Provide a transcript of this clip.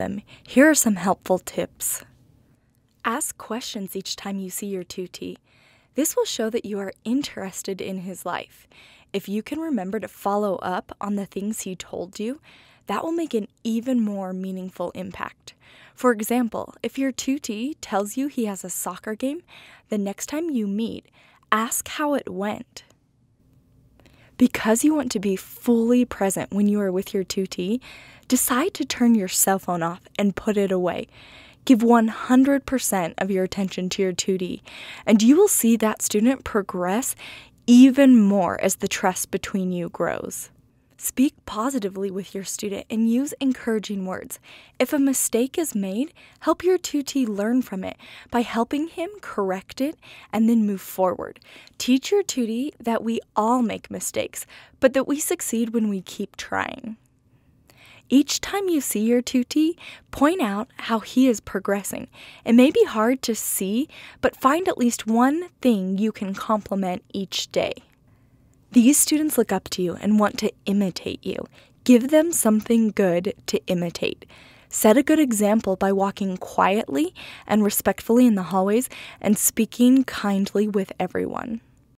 them. Here are some helpful tips. Ask questions each time you see your tutee. This will show that you are interested in his life. If you can remember to follow up on the things he told you, that will make an even more meaningful impact. For example, if your tutee tells you he has a soccer game, the next time you meet, ask how it went. Because you want to be fully present when you are with your tutee, decide to turn your cell phone off and put it away. Give 100% of your attention to your tutee, and you will see that student progress even more as the trust between you grows. Speak positively with your student and use encouraging words. If a mistake is made, help your tutee learn from it by helping him correct it and then move forward. Teach your tutee that we all make mistakes, but that we succeed when we keep trying. Each time you see your tutee, point out how he is progressing. It may be hard to see, but find at least one thing you can compliment each day. These students look up to you and want to imitate you. Give them something good to imitate. Set a good example by walking quietly and respectfully in the hallways and speaking kindly with everyone.